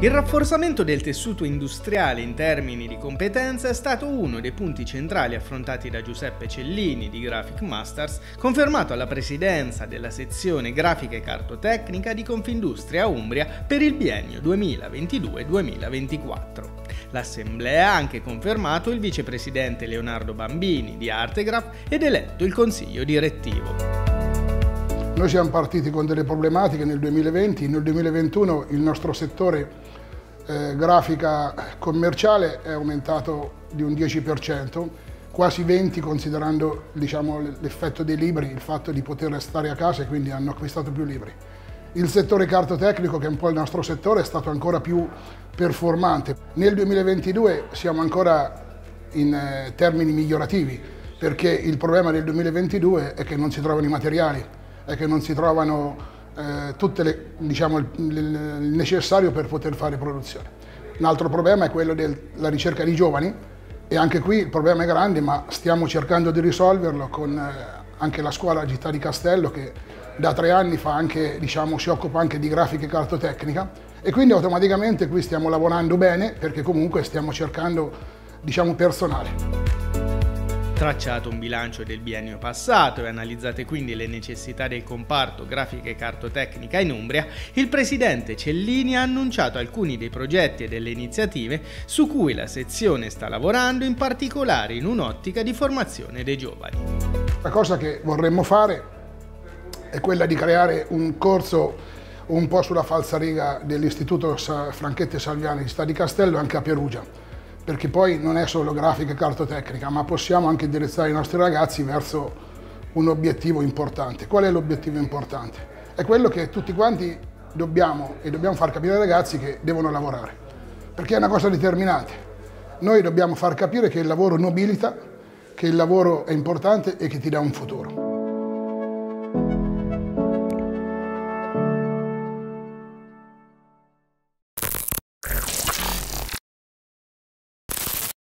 Il rafforzamento del tessuto industriale in termini di competenza è stato uno dei punti centrali affrontati da Giuseppe Cellini di Graphic Masters, confermato alla presidenza della sezione grafica e cartotecnica di Confindustria Umbria per il biennio 2022-2024. L'assemblea ha anche confermato il vicepresidente Leonardo Bambini di Artegraph ed eletto il consiglio direttivo. Noi siamo partiti con delle problematiche nel 2020, nel 2021 il nostro settore eh, grafica commerciale è aumentato di un 10%, quasi 20% considerando diciamo, l'effetto dei libri, il fatto di poter restare a casa e quindi hanno acquistato più libri. Il settore cartotecnico, che è un po' il nostro settore, è stato ancora più performante. Nel 2022 siamo ancora in eh, termini migliorativi, perché il problema del 2022 è che non si trovano i materiali, è che non si trovano eh, tutto diciamo, il, il necessario per poter fare produzione. Un altro problema è quello della ricerca di giovani e anche qui il problema è grande ma stiamo cercando di risolverlo con eh, anche la scuola Città di Castello che da tre anni anche, diciamo, si occupa anche di grafica e cartotecnica e quindi automaticamente qui stiamo lavorando bene perché comunque stiamo cercando diciamo, personale. Tracciato un bilancio del biennio passato e analizzate quindi le necessità del comparto grafica e cartotecnica in Umbria, il presidente Cellini ha annunciato alcuni dei progetti e delle iniziative su cui la sezione sta lavorando, in particolare in un'ottica di formazione dei giovani. La cosa che vorremmo fare è quella di creare un corso un po' sulla falsariga dell'Istituto Franchetti Salviani di Sta di Castello anche a Perugia perché poi non è solo grafica e cartotecnica, ma possiamo anche indirizzare i nostri ragazzi verso un obiettivo importante. Qual è l'obiettivo importante? È quello che tutti quanti dobbiamo e dobbiamo far capire ai ragazzi che devono lavorare, perché è una cosa determinante. Noi dobbiamo far capire che il lavoro nobilita, che il lavoro è importante e che ti dà un futuro.